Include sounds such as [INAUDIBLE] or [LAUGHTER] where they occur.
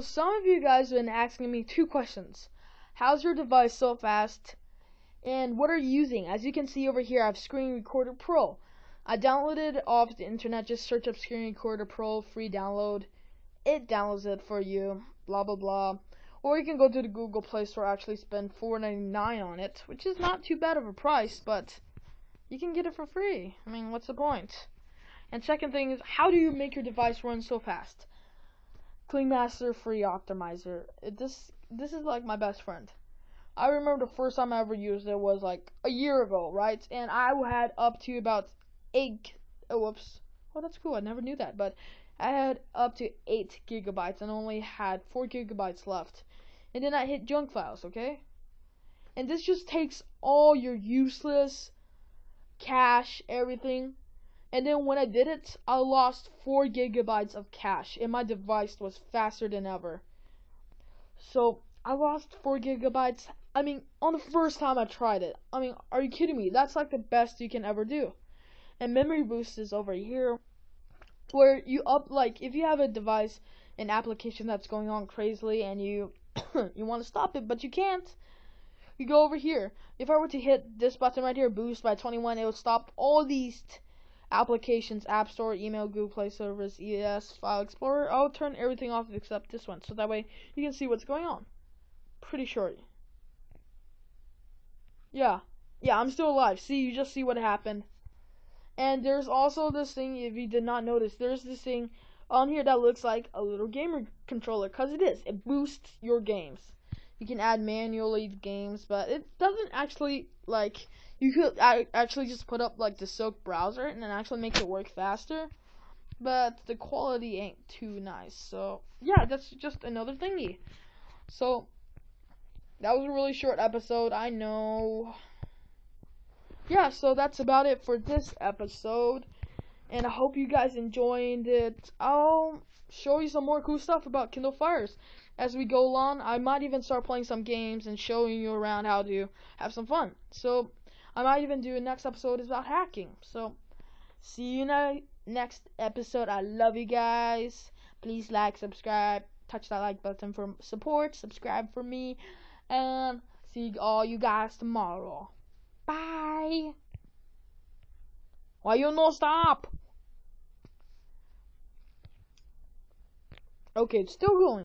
So some of you guys have been asking me two questions. How's your device so fast? And what are you using? As you can see over here, I have Screen Recorder Pro. I downloaded it off the internet. Just search up Screen Recorder Pro, free download. It downloads it for you. Blah blah blah. Or you can go to the Google Play Store. Actually, spend $4.99 on it, which is not too bad of a price, but you can get it for free. I mean, what's the point? And second thing is, how do you make your device run so fast? Master Free Optimizer. It, this this is like my best friend. I remember the first time I ever used it was like a year ago, right? And I had up to about eight. Oh, whoops. Oh, that's cool. I never knew that, but I had up to eight gigabytes and only had four gigabytes left. And then I hit junk files, okay? And this just takes all your useless cache, everything, and then when I did it, I lost 4 gigabytes of cache, and my device was faster than ever. So, I lost 4 gigabytes. I mean, on the first time I tried it. I mean, are you kidding me? That's like the best you can ever do. And memory boost is over here, where you up, like, if you have a device, an application that's going on crazily, and you, [COUGHS] you want to stop it, but you can't you go over here. If I were to hit this button right here, boost by 21, it would stop all these applications, App Store, email, Google Play Service, ES, File Explorer. I'll turn everything off except this one, so that way you can see what's going on. Pretty short. Yeah, yeah, I'm still alive. See, you just see what happened. And there's also this thing, if you did not notice, there's this thing on here that looks like a little gamer controller, because it is. It boosts your games. You can add manually games, but it doesn't actually, like, you could actually just put up like the Silk browser and then actually make it work faster. But the quality ain't too nice. So yeah, that's just another thingy. So that was a really short episode. I know. Yeah, so that's about it for this episode. And I hope you guys enjoyed it. I'll show you some more cool stuff about Kindle Fires as we go along. I might even start playing some games and showing you around how to have some fun. So I might even do a next episode is about hacking. So, see you in the next episode. I love you guys. Please like, subscribe, touch that like button for support, subscribe for me, and see all you guys tomorrow. Bye. Why you no stop? Okay, it's still going.